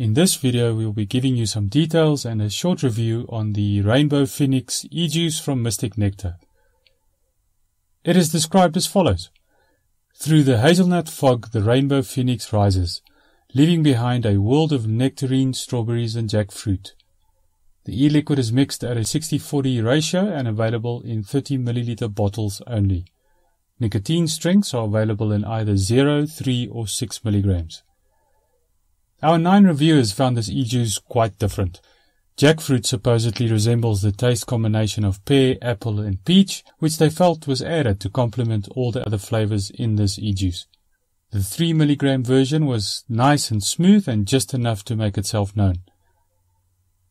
In this video, we'll be giving you some details and a short review on the Rainbow Phoenix e-juice from Mystic Nectar. It is described as follows. Through the hazelnut fog, the Rainbow Phoenix rises, leaving behind a world of nectarine, strawberries and jackfruit. The e-liquid is mixed at a 60-40 ratio and available in 30 milliliter bottles only. Nicotine strengths are available in either 0, 3 or 6 milligrams. Our nine reviewers found this e-juice quite different. Jackfruit supposedly resembles the taste combination of pear, apple and peach, which they felt was added to complement all the other flavors in this e-juice. The 3 milligram version was nice and smooth and just enough to make itself known.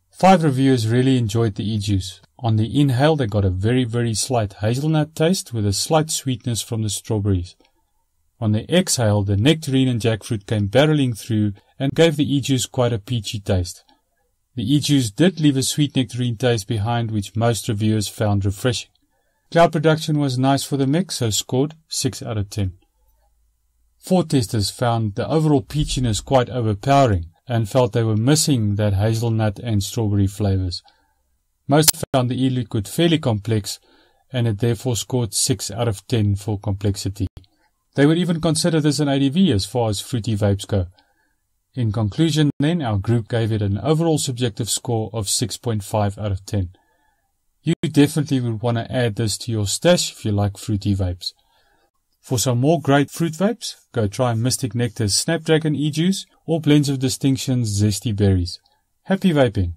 Five reviewers really enjoyed the e-juice. On the inhale, they got a very, very slight hazelnut taste with a slight sweetness from the strawberries. On the exhale, the nectarine and jackfruit came barreling through and gave the e-juice quite a peachy taste. The e-juice did leave a sweet nectarine taste behind which most reviewers found refreshing. Cloud production was nice for the mix, so scored 6 out of 10. Four testers found the overall peachiness quite overpowering and felt they were missing that hazelnut and strawberry flavors. Most found the e-liquid fairly complex and it therefore scored 6 out of 10 for complexity. They would even consider this an ADV as far as fruity vapes go. In conclusion, then, our group gave it an overall subjective score of 6.5 out of 10. You definitely would want to add this to your stash if you like fruity vapes. For some more great fruit vapes, go try Mystic Nectar's Snapdragon e-juice or blends of distinctions zesty berries. Happy vaping!